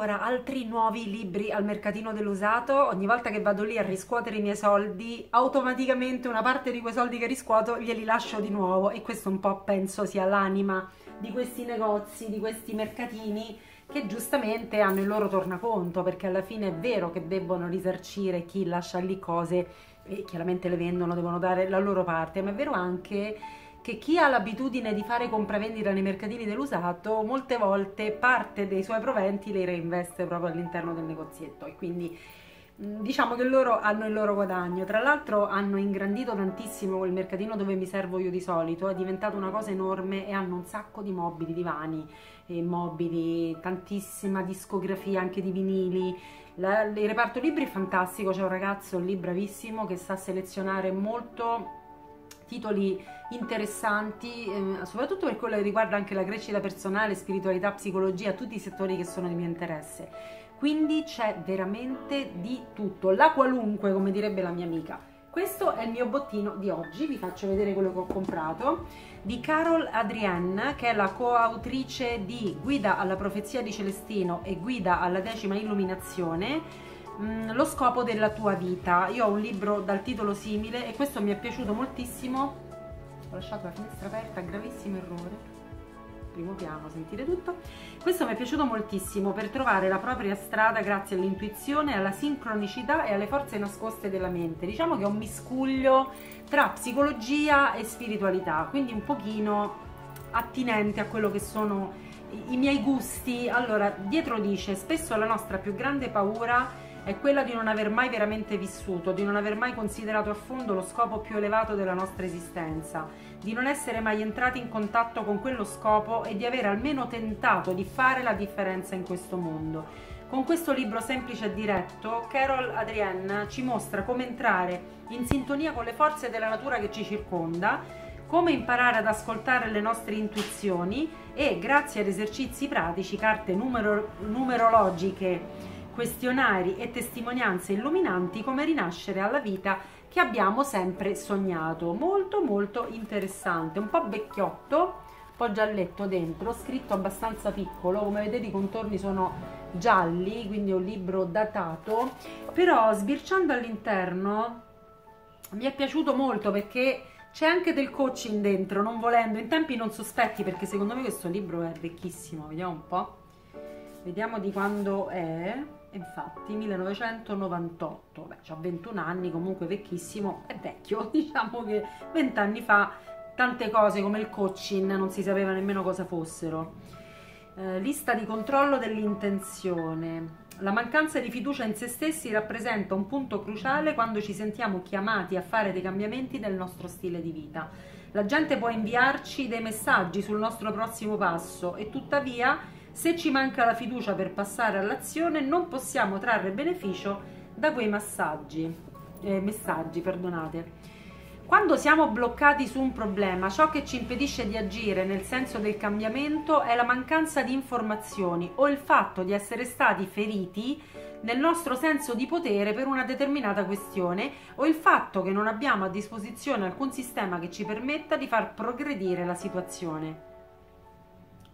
Allora, altri nuovi libri al mercatino dell'usato. Ogni volta che vado lì a riscuotere i miei soldi, automaticamente una parte di quei soldi che riscuoto glieli lascio di nuovo e questo un po' penso sia l'anima di questi negozi, di questi mercatini che giustamente hanno il loro tornaconto perché alla fine è vero che debbono risarcire chi lascia lì cose e chiaramente le vendono, devono dare la loro parte, ma è vero anche che chi ha l'abitudine di fare compravendita nei mercatini dell'usato molte volte parte dei suoi proventi le reinveste proprio all'interno del negozietto e quindi mm, diciamo che loro hanno il loro guadagno. Tra l'altro hanno ingrandito tantissimo quel mercatino dove mi servo io di solito è diventato una cosa enorme e hanno un sacco di mobili, divani e mobili, tantissima discografia anche di vinili. La, il reparto libri è fantastico c'è un ragazzo lì bravissimo che sa selezionare molto titoli interessanti, eh, soprattutto per quello che riguarda anche la crescita personale, spiritualità, psicologia, tutti i settori che sono di mio interesse. Quindi c'è veramente di tutto, la qualunque, come direbbe la mia amica. Questo è il mio bottino di oggi, vi faccio vedere quello che ho comprato, di Carol Adrienne, che è la coautrice di Guida alla profezia di Celestino e Guida alla decima illuminazione, mm, lo scopo della tua vita. Io ho un libro dal titolo simile e questo mi è piaciuto moltissimo. Ho lasciato la finestra aperta, gravissimo errore. Primo piano, sentite tutto. Questo mi è piaciuto moltissimo per trovare la propria strada grazie all'intuizione, alla sincronicità e alle forze nascoste della mente. Diciamo che è un miscuglio tra psicologia e spiritualità quindi un pochino attinente a quello che sono i miei gusti. Allora dietro dice spesso la nostra più grande paura è quella di non aver mai veramente vissuto, di non aver mai considerato a fondo lo scopo più elevato della nostra esistenza, di non essere mai entrati in contatto con quello scopo e di aver almeno tentato di fare la differenza in questo mondo. Con questo libro semplice e diretto, Carol Adrienne ci mostra come entrare in sintonia con le forze della natura che ci circonda, come imparare ad ascoltare le nostre intuizioni e grazie ad esercizi pratici, carte numero, numerologiche, questionari e testimonianze illuminanti come rinascere alla vita che abbiamo sempre sognato. Molto molto interessante, un po' vecchiotto, un po' gialletto dentro, scritto abbastanza piccolo, come vedete i contorni sono gialli, quindi è un libro datato, però sbirciando all'interno mi è piaciuto molto perché c'è anche del coaching dentro, non volendo, in tempi non sospetti perché secondo me questo libro è vecchissimo, vediamo un po'. Vediamo di quando è infatti 1998 beh ha 21 anni comunque vecchissimo è vecchio diciamo che 20 anni fa tante cose come il coaching non si sapeva nemmeno cosa fossero. Eh, lista di controllo dell'intenzione. La mancanza di fiducia in se stessi rappresenta un punto cruciale quando ci sentiamo chiamati a fare dei cambiamenti nel nostro stile di vita. La gente può inviarci dei messaggi sul nostro prossimo passo e tuttavia se ci manca la fiducia per passare all'azione non possiamo trarre beneficio da quei massaggi, eh, messaggi. Perdonate. Quando siamo bloccati su un problema, ciò che ci impedisce di agire nel senso del cambiamento è la mancanza di informazioni o il fatto di essere stati feriti nel nostro senso di potere per una determinata questione o il fatto che non abbiamo a disposizione alcun sistema che ci permetta di far progredire la situazione.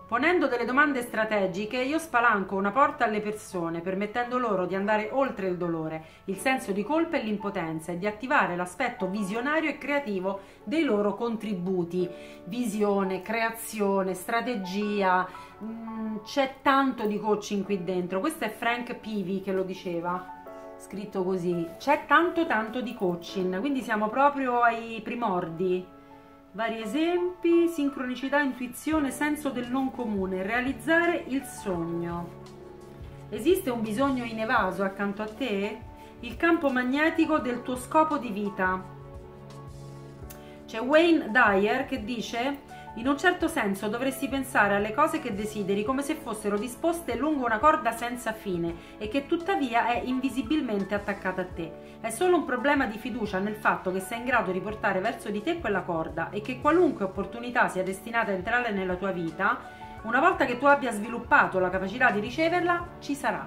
Ponendo delle domande strategiche io spalanco una porta alle persone, permettendo loro di andare oltre il dolore, il senso di colpa e l'impotenza e di attivare l'aspetto visionario e creativo dei loro contributi. Visione, creazione, strategia, mm, c'è tanto di coaching qui dentro. Questo è Frank Pivi che lo diceva, scritto così. C'è tanto tanto di coaching, quindi siamo proprio ai primordi Vari esempi, sincronicità, intuizione, senso del non comune, realizzare il sogno. Esiste un bisogno inevaso accanto a te? Il campo magnetico del tuo scopo di vita. C'è Wayne Dyer che dice in un certo senso dovresti pensare alle cose che desideri come se fossero disposte lungo una corda senza fine e che tuttavia è invisibilmente attaccata a te. È solo un problema di fiducia nel fatto che sei in grado di portare verso di te quella corda e che qualunque opportunità sia destinata a entrare nella tua vita, una volta che tu abbia sviluppato la capacità di riceverla, ci sarà.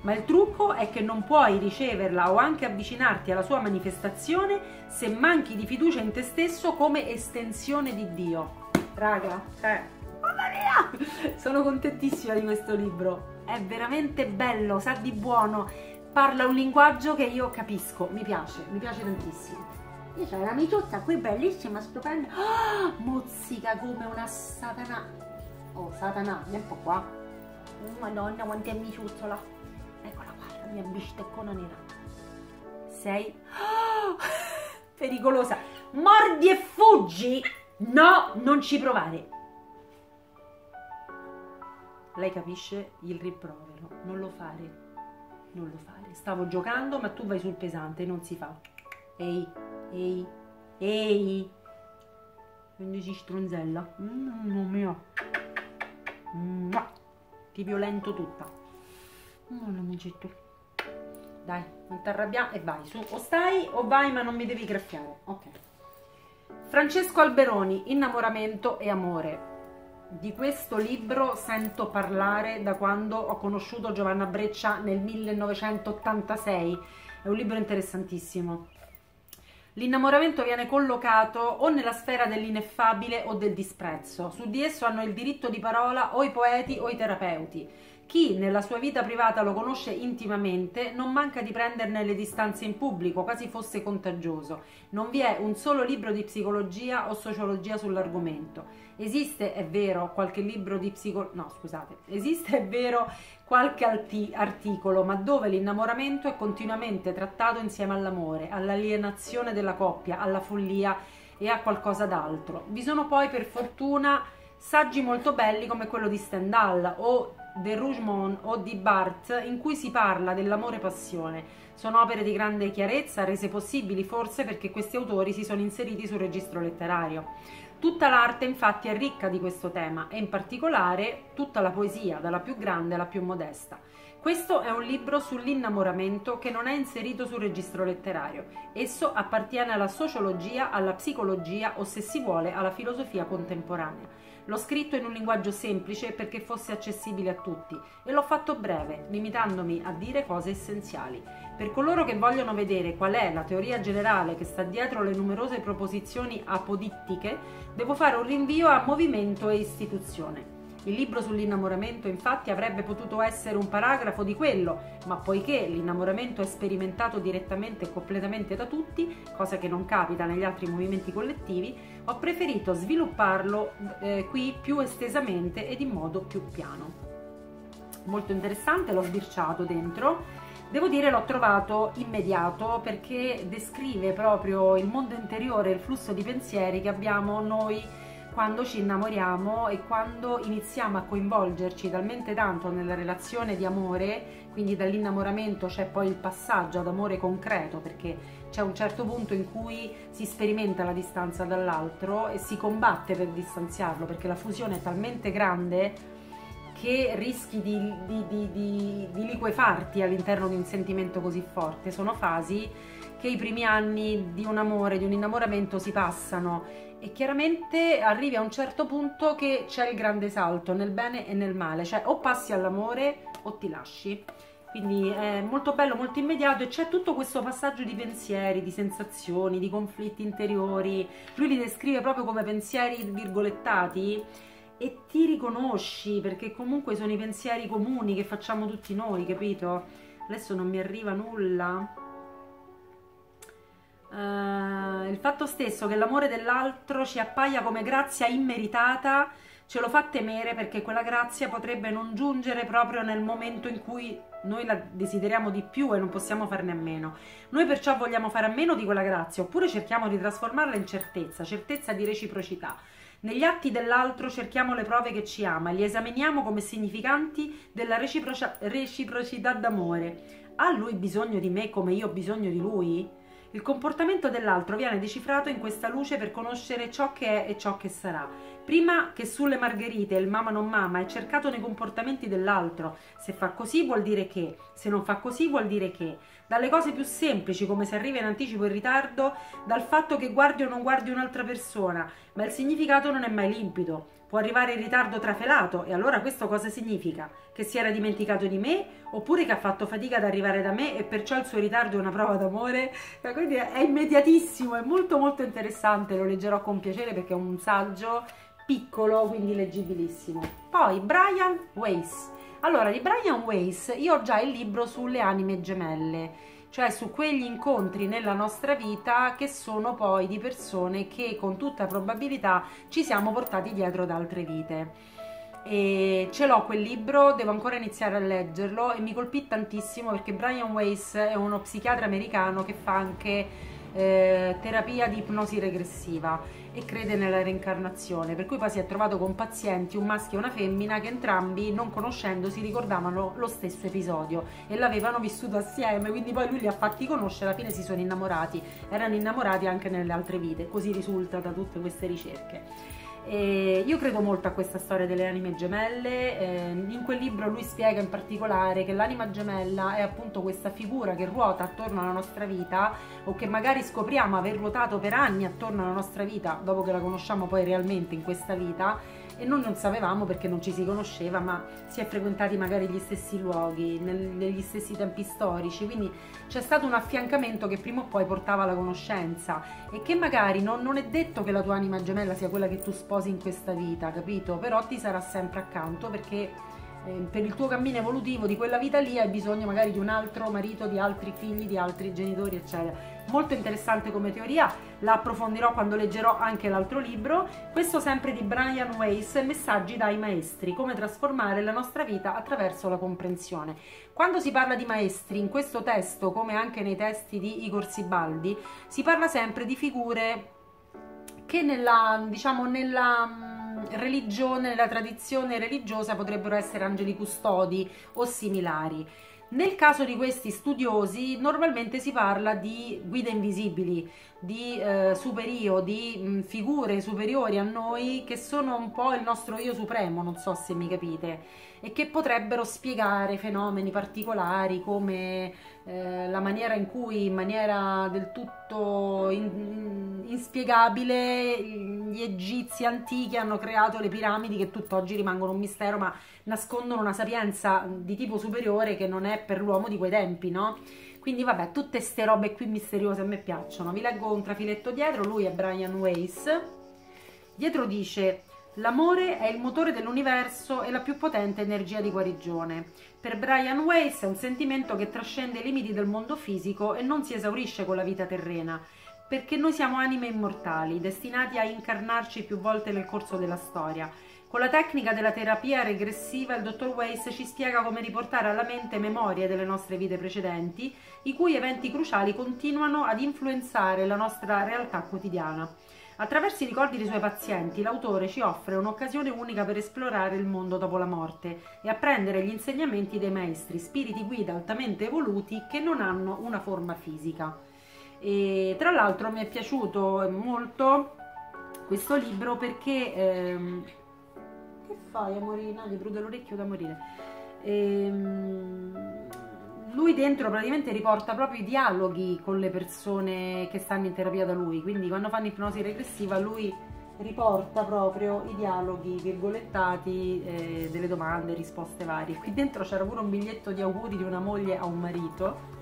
Ma il trucco è che non puoi riceverla o anche avvicinarti alla sua manifestazione se manchi di fiducia in te stesso come estensione di Dio raga, cioè, mamma mia, Sono contentissima di questo libro, è veramente bello, sa di buono, parla un linguaggio che io capisco, mi piace, mi piace tantissimo. Io ho la miciuzza qui bellissima, stupenda. Ah, mozzica come una satana. Oh, satana, vieni un po' qua. Oh, Madonna, quanto è miciuzzola. Eccola qua, la mia bisteccona nera. Sei ah, pericolosa. Mordi e fuggi! No, non ci provare. Lei capisce il rimprovero. Non lo fare. Non lo fare. Stavo giocando, ma tu vai sul pesante, non si fa. Ehi, ehi, ehi. Quindi si stronzella. Mamma mia. Mua. Ti violento tutta. Non l'amicetto. Dai, non ti arrabbiare e vai su. O stai o vai, ma non mi devi graffiare. Ok. Francesco Alberoni, Innamoramento e amore. Di questo libro sento parlare da quando ho conosciuto Giovanna Breccia nel 1986. È un libro interessantissimo. L'innamoramento viene collocato o nella sfera dell'ineffabile o del disprezzo. Su di esso hanno il diritto di parola o i poeti o i terapeuti. Chi nella sua vita privata lo conosce intimamente non manca di prenderne le distanze in pubblico, quasi fosse contagioso. Non vi è un solo libro di psicologia o sociologia sull'argomento. Esiste, è vero, qualche libro di psicologia... No, scusate. Esiste, è vero, qualche alti- articolo, ma dove l'innamoramento è continuamente trattato insieme all'amore, all'alienazione della coppia, alla follia e a qualcosa d'altro. Vi sono poi, per fortuna, saggi molto belli come quello di Stendhal o de Rougemont o di Barthes in cui si parla dell'amore passione. Sono opere di grande chiarezza, rese possibili forse perché questi autori si sono inseriti sul registro letterario. Tutta l'arte infatti è ricca di questo tema e in particolare tutta la poesia, dalla più grande alla più modesta. Questo è un libro sull'innamoramento che non è inserito sul registro letterario. Esso appartiene alla sociologia, alla psicologia o se si vuole alla filosofia contemporanea. L'ho scritto in un linguaggio semplice perché fosse accessibile a tutti e l'ho fatto breve, limitandomi a dire cose essenziali. Per coloro che vogliono vedere qual è la teoria generale che sta dietro le numerose proposizioni apodittiche, devo fare un rinvio a movimento e istituzione. Il libro sull'innamoramento infatti avrebbe potuto essere un paragrafo di quello, ma poiché l'innamoramento è sperimentato direttamente e completamente da tutti, cosa che non capita negli altri movimenti collettivi, ho preferito svilupparlo eh, qui più estesamente ed in modo più piano. Molto interessante, l'ho sbirciato dentro. Devo dire l'ho trovato immediato perché descrive proprio il mondo interiore, il flusso di pensieri che abbiamo noi quando ci innamoriamo e quando iniziamo a coinvolgerci talmente tanto nella relazione di amore, quindi dall'innamoramento c'è poi il passaggio ad amore concreto, perché c'è un certo punto in cui si sperimenta la distanza dall'altro e si combatte per distanziarlo, perché la fusione è talmente grande che rischi di, di, di, di, liquefarti all'interno di un sentimento così forte. Sono fasi che i primi anni di un amore, di un innamoramento si passano e chiaramente arrivi a un certo punto che c'è il grande salto nel bene e nel male, cioè o passi all'amore o ti lasci. Quindi è molto bello, molto immediato e c'è tutto questo passaggio di pensieri, di sensazioni, di conflitti interiori. Lui li descrive proprio come pensieri virgolettati e ti riconosci perché comunque sono i pensieri comuni che facciamo tutti noi, capito? Adesso non mi arriva nulla. Uh, il fatto stesso che l'amore dell'altro ci appaia come grazia immeritata ce lo fa temere perché quella grazia potrebbe non giungere proprio nel momento in cui noi la desideriamo di più e non possiamo farne a meno. Noi perciò vogliamo fare a meno di quella grazia oppure cerchiamo di trasformarla in certezza, certezza di reciprocità. Negli atti dell'altro cerchiamo le prove che ci ama, li esaminiamo come significanti della reciprocità d'amore. Ha lui bisogno di me come io ho bisogno di lui? Il comportamento dell'altro viene decifrato in questa luce per conoscere ciò che è e ciò che sarà. Prima che sulle margherite il mamma non mamma è cercato nei comportamenti dell'altro. Se fa così vuol dire che, se non fa così vuol dire che. Dalle cose più semplici, come se arriva in anticipo in ritardo, dal fatto che guardi o non guardi un'altra persona, ma il significato non è mai limpido. Può arrivare in ritardo trafelato e allora questo cosa significa? Che si era dimenticato di me oppure che ha fatto fatica ad arrivare da me e perciò il suo ritardo è una prova d'amore? Eh, quindi è immediatissimo, è molto molto interessante, lo leggerò con piacere perché è un saggio piccolo, quindi leggibilissimo. Poi Brian Weiss. Allora, di Brian Weiss io ho già il libro sulle anime gemelle cioè su quegli incontri nella nostra vita che sono poi di persone che con tutta probabilità ci siamo portati dietro da altre vite. E ce l'ho quel libro, devo ancora iniziare a leggerlo e mi colpì tantissimo perché Brian Weiss è uno psichiatra americano che fa anche eh, terapia di ipnosi regressiva e crede nella reincarnazione, per cui poi si è trovato con pazienti, un maschio e una femmina, che entrambi, non conoscendosi, ricordavano lo stesso episodio e l'avevano vissuto assieme, quindi poi lui li ha fatti conoscere, alla fine si sono innamorati, erano innamorati anche nelle altre vite, così risulta da tutte queste ricerche. E io credo molto a questa storia delle anime gemelle, eh, in quel libro lui spiega in particolare che l'anima gemella è appunto questa figura che ruota attorno alla nostra vita o che magari scopriamo aver ruotato per anni attorno alla nostra vita dopo che la conosciamo poi realmente in questa vita e noi non sapevamo perché non ci si conosceva, ma si è frequentati magari gli stessi luoghi, nel, negli stessi tempi storici, quindi c'è stato un affiancamento che prima o poi portava alla conoscenza e che magari non, non è detto che la tua anima gemella sia quella che tu sposi in questa vita, capito? Però ti sarà sempre accanto perché eh, per il tuo cammino evolutivo di quella vita lì hai bisogno magari di un altro marito, di altri figli, di altri genitori, eccetera molto interessante come teoria, la approfondirò quando leggerò anche l'altro libro. Questo sempre di Brian Weiss, Messaggi dai maestri, come trasformare la nostra vita attraverso la comprensione. Quando si parla di maestri, in questo testo, come anche nei testi di Igor Sibaldi, si parla sempre di figure che nella, diciamo, nella mm, religione, nella tradizione religiosa potrebbero essere angeli custodi o similari. Nel caso di questi studiosi normalmente si parla di guide invisibili, di eh, superio, di mh, figure superiori a noi che sono un po' il nostro io supremo, non so se mi capite e che potrebbero spiegare fenomeni particolari come eh, la maniera in cui in maniera del tutto in, inspiegabile gli egizi antichi hanno creato le piramidi che tutt'oggi rimangono un mistero ma nascondono una sapienza di tipo superiore che non è per l'uomo di quei tempi, no? Quindi vabbè, tutte ste robe qui misteriose a me piacciono. Vi leggo un trafiletto dietro, lui è Brian Weiss. Dietro dice L'amore è il motore dell'universo e la più potente energia di guarigione. Per Brian Weiss è un sentimento che trascende i limiti del mondo fisico e non si esaurisce con la vita terrena, perché noi siamo anime immortali, destinati a incarnarci più volte nel corso della storia. Con la tecnica della terapia regressiva il dottor Weiss ci spiega come riportare alla mente memorie delle nostre vite precedenti, i cui eventi cruciali continuano ad influenzare la nostra realtà quotidiana. Attraverso i ricordi dei suoi pazienti, l'autore ci offre un'occasione unica per esplorare il mondo dopo la morte e apprendere gli insegnamenti dei maestri, spiriti guida altamente evoluti che non hanno una forma fisica. E tra l'altro mi è piaciuto molto questo libro perché... Ehm, che fai amorina? Gli prude l'orecchio da morire. Ehm, lui dentro praticamente riporta proprio i dialoghi con le persone che stanno in terapia da lui, quindi quando fanno ipnosi regressiva lui riporta proprio i dialoghi virgolettati eh, delle domande, risposte varie. Qui dentro c'era pure un biglietto di auguri di una moglie a un marito.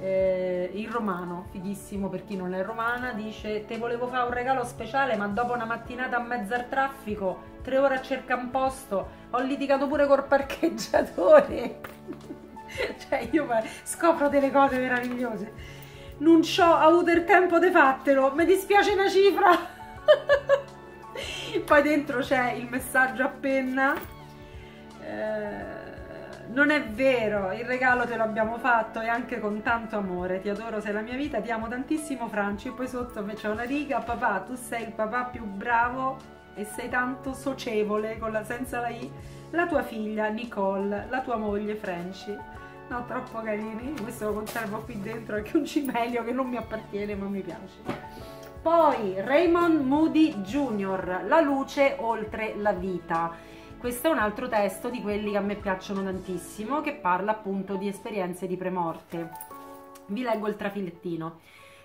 Eh, in romano, fighissimo per chi non è romana, dice te volevo fare un regalo speciale ma dopo una mattinata a mezzo al traffico, tre ore a cercare un posto, ho litigato pure col parcheggiatore. cioè io scopro delle cose meravigliose. Non ho avuto il tempo di fatelo, mi dispiace una cifra. Poi dentro c'è il messaggio a penna. Eh, non è vero, il regalo te l'abbiamo fatto e anche con tanto amore. Ti adoro, sei la mia vita, ti amo tantissimo Franci. E poi sotto c'è una riga, papà, tu sei il papà più bravo e sei tanto socievole, con la, senza la I, la tua figlia Nicole, la tua moglie Franci no troppo carini. Questo lo conservo qui dentro perché è un cimelio che non mi appartiene ma mi piace. Poi Raymond Moody Jr. La luce oltre la vita. Questo è un altro testo di quelli che a me piacciono tantissimo che parla appunto di esperienze di premorte. Vi leggo il trafilettino.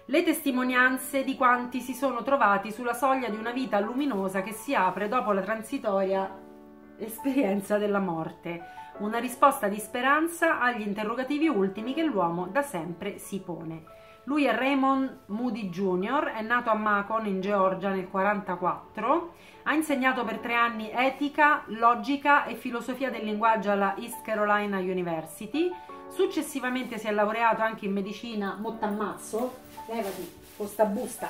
Le testimonianze di quanti si sono trovati sulla soglia di una vita luminosa che si apre dopo la transitoria esperienza della morte una risposta di speranza agli interrogativi ultimi che l'uomo da sempre si pone. Lui è Raymond Moody Jr., è nato a Macon in Georgia nel 1944, ha insegnato per tre anni etica, logica e filosofia del linguaggio alla East Carolina University, successivamente si è laureato anche in medicina, mottammazzo, levati, con sta busta,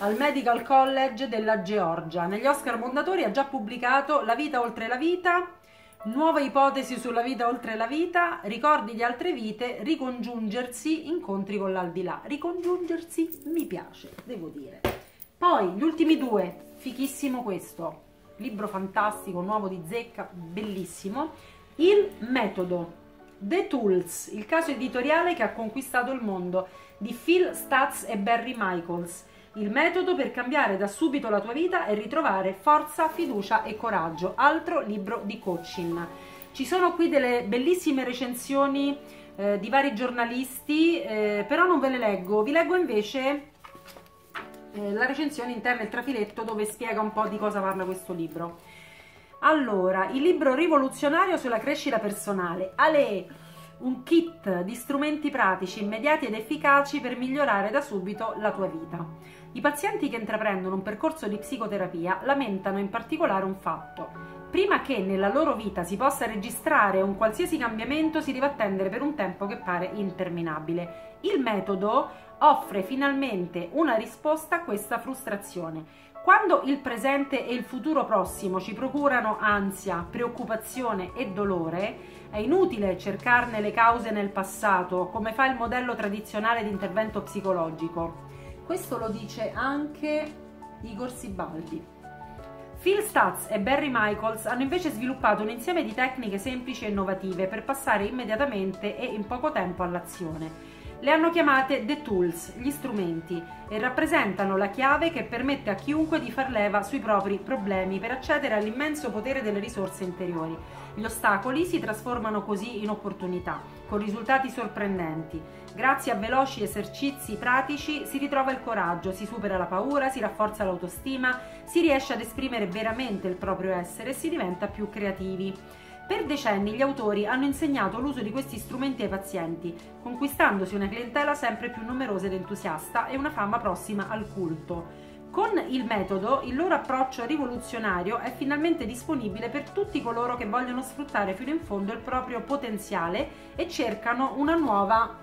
al Medical College della Georgia. Negli Oscar Mondatori ha già pubblicato La vita oltre la vita, Nuove ipotesi sulla vita oltre la vita, ricordi di altre vite, ricongiungersi, incontri con l'aldilà. Ricongiungersi mi piace, devo dire. Poi gli ultimi due, fichissimo questo, libro fantastico, nuovo di zecca, bellissimo. Il metodo, The Tools, il caso editoriale che ha conquistato il mondo, di Phil Statz e Barry Michaels. Il metodo per cambiare da subito la tua vita e ritrovare forza, fiducia e coraggio. Altro libro di coaching. Ci sono qui delle bellissime recensioni eh, di vari giornalisti, eh, però non ve le leggo. Vi leggo invece eh, la recensione interna, il trafiletto, dove spiega un po' di cosa parla questo libro. Allora, il libro rivoluzionario sulla crescita personale. Ale, un kit di strumenti pratici, immediati ed efficaci per migliorare da subito la tua vita. I pazienti che intraprendono un percorso di psicoterapia lamentano in particolare un fatto. Prima che nella loro vita si possa registrare un qualsiasi cambiamento si deve attendere per un tempo che pare interminabile. Il metodo offre finalmente una risposta a questa frustrazione. Quando il presente e il futuro prossimo ci procurano ansia, preoccupazione e dolore, è inutile cercarne le cause nel passato, come fa il modello tradizionale di intervento psicologico. Questo lo dice anche Igor Sibaldi. Phil Statz e Barry Michaels hanno invece sviluppato un insieme di tecniche semplici e innovative per passare immediatamente e in poco tempo all'azione. Le hanno chiamate The Tools, gli strumenti, e rappresentano la chiave che permette a chiunque di far leva sui propri problemi per accedere all'immenso potere delle risorse interiori. Gli ostacoli si trasformano così in opportunità, con risultati sorprendenti. Grazie a veloci esercizi pratici si ritrova il coraggio, si supera la paura, si rafforza l'autostima, si riesce ad esprimere veramente il proprio essere e si diventa più creativi. Per decenni gli autori hanno insegnato l'uso di questi strumenti ai pazienti, conquistandosi una clientela sempre più numerosa ed entusiasta e una fama prossima al culto. Con il metodo il loro approccio rivoluzionario è finalmente disponibile per tutti coloro che vogliono sfruttare fino in fondo il proprio potenziale e cercano una nuova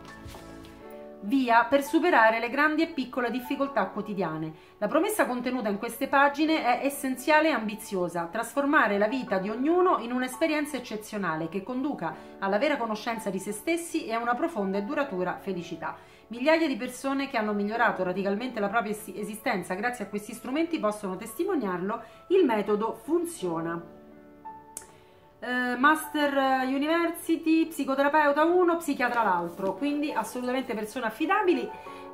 via per superare le grandi e piccole difficoltà quotidiane. La promessa contenuta in queste pagine è essenziale e ambiziosa, trasformare la vita di ognuno in un'esperienza eccezionale che conduca alla vera conoscenza di se stessi e a una profonda e duratura felicità. Migliaia di persone che hanno migliorato radicalmente la propria esistenza grazie a questi strumenti possono testimoniarlo, il metodo funziona. Uh, Master University, psicoterapeuta 1, psichiatra l'altro, quindi assolutamente persone affidabili.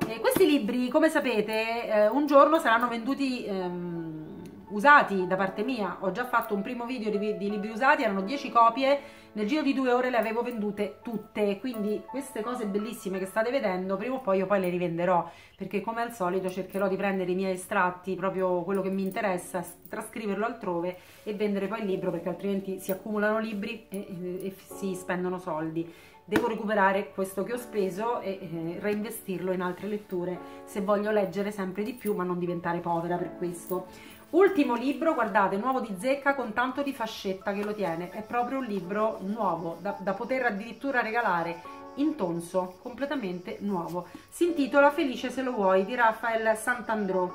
Eh, questi libri, come sapete, eh, un giorno saranno venduti ehm, usati da parte mia. Ho già fatto un primo video di, di libri usati, erano 10 copie, nel giro di due ore le avevo vendute tutte, quindi queste cose bellissime che state vedendo, prima o poi io poi le rivenderò, perché come al solito cercherò di prendere i miei estratti, proprio quello che mi interessa, trascriverlo altrove e vendere poi il libro, perché altrimenti si accumulano libri e, e, e si spendono soldi. Devo recuperare questo che ho speso e eh, reinvestirlo in altre letture se voglio leggere sempre di più ma non diventare povera per questo Ultimo libro, guardate, nuovo di zecca con tanto di fascetta che lo tiene, è proprio un libro nuovo, da, da poter addirittura regalare in tonso, completamente nuovo. Si intitola Felice se lo vuoi di Rafael Santandrò.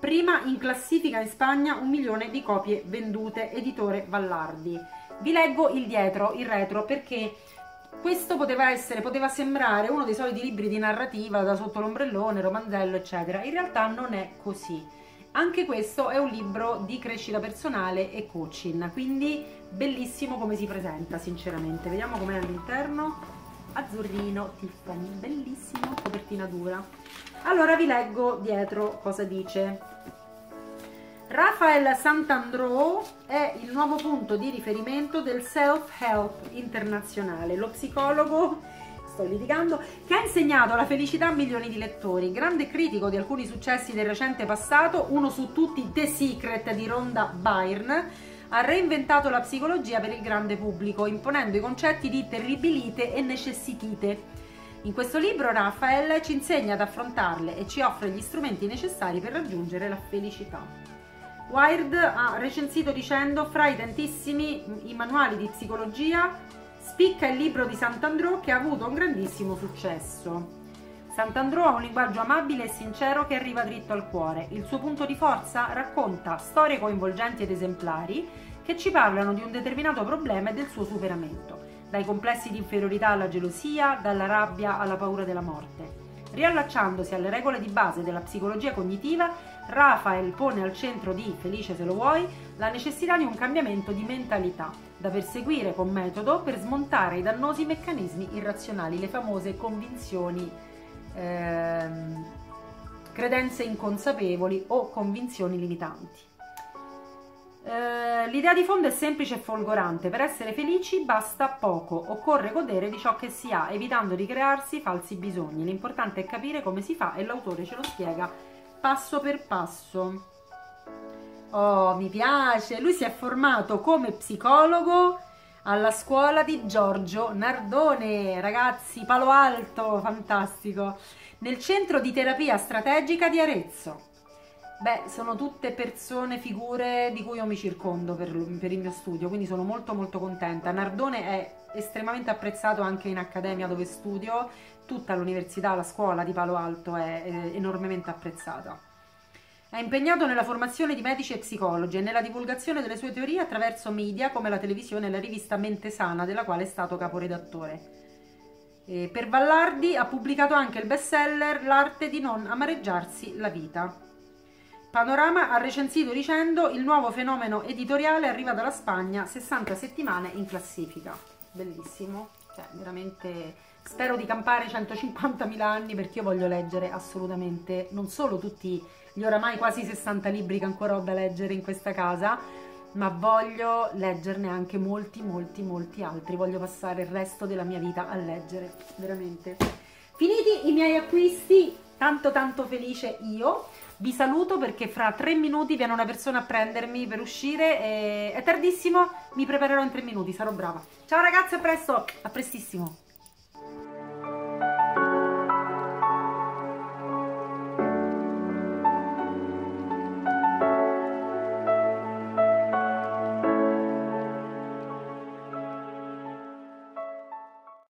Prima in classifica in Spagna un milione di copie vendute, editore Vallardi. Vi leggo il dietro, il retro, perché questo poteva essere, poteva sembrare uno dei soliti libri di narrativa da sotto l'ombrellone, romanzello, eccetera. In realtà non è così anche questo è un libro di crescita personale e coaching, quindi bellissimo come si presenta sinceramente. Vediamo com'è all'interno. Azzurrino, Tiffany, bellissimo, copertina dura. Allora vi leggo dietro cosa dice. Rafael Sant'Andrò è il nuovo punto di riferimento del self-help internazionale. Lo psicologo sto litigando, che ha insegnato la felicità a milioni di lettori. Grande critico di alcuni successi del recente passato, uno su tutti The Secret di Rhonda Byrne, ha reinventato la psicologia per il grande pubblico, imponendo i concetti di terribilite e necessitite. In questo libro Raphael ci insegna ad affrontarle e ci offre gli strumenti necessari per raggiungere la felicità. Wired ha recensito dicendo fra i tantissimi i manuali di psicologia spicca il libro di Sant'Andrò che ha avuto un grandissimo successo. Sant'Andrò ha un linguaggio amabile e sincero che arriva dritto al cuore. Il suo punto di forza racconta storie coinvolgenti ed esemplari che ci parlano di un determinato problema e del suo superamento, dai complessi di inferiorità alla gelosia, dalla rabbia alla paura della morte. Riallacciandosi alle regole di base della psicologia cognitiva, Raphael pone al centro di Felice se lo vuoi la necessità di un cambiamento di mentalità da perseguire con metodo per smontare i dannosi meccanismi irrazionali, le famose convinzioni, ehm, credenze inconsapevoli o convinzioni limitanti. Eh, l'idea di fondo è semplice e folgorante. Per essere felici basta poco, occorre godere di ciò che si ha, evitando di crearsi falsi bisogni. L'importante è capire come si fa e l'autore ce lo spiega passo per passo. Oh, mi piace! Lui si è formato come psicologo alla scuola di Giorgio Nardone, ragazzi, Palo Alto, fantastico, nel centro di terapia strategica di Arezzo. Beh, sono tutte persone, figure di cui io mi circondo per, per, il mio studio, quindi sono molto molto contenta. Nardone è estremamente apprezzato anche in accademia dove studio, tutta l'università, la scuola di Palo Alto è, enormemente apprezzata. È impegnato nella formazione di medici e psicologi e nella divulgazione delle sue teorie attraverso media come la televisione e la rivista Mente Sana, della quale è stato caporedattore. E per Vallardi ha pubblicato anche il bestseller L'arte di non amareggiarsi la vita. Panorama ha recensito dicendo il nuovo fenomeno editoriale arriva dalla Spagna, 60 settimane in classifica. Bellissimo, cioè veramente spero di campare 150.000 anni perché io voglio leggere assolutamente non solo tutti gli oramai quasi 60 libri che ancora ho da leggere in questa casa, ma voglio leggerne anche molti, molti, molti altri. Voglio passare il resto della mia vita a leggere, veramente. Finiti i miei acquisti, tanto tanto felice io. Vi saluto perché fra tre minuti viene una persona a prendermi per uscire. E... È tardissimo, mi preparerò in tre minuti, sarò brava. Ciao ragazzi, a presto, a prestissimo.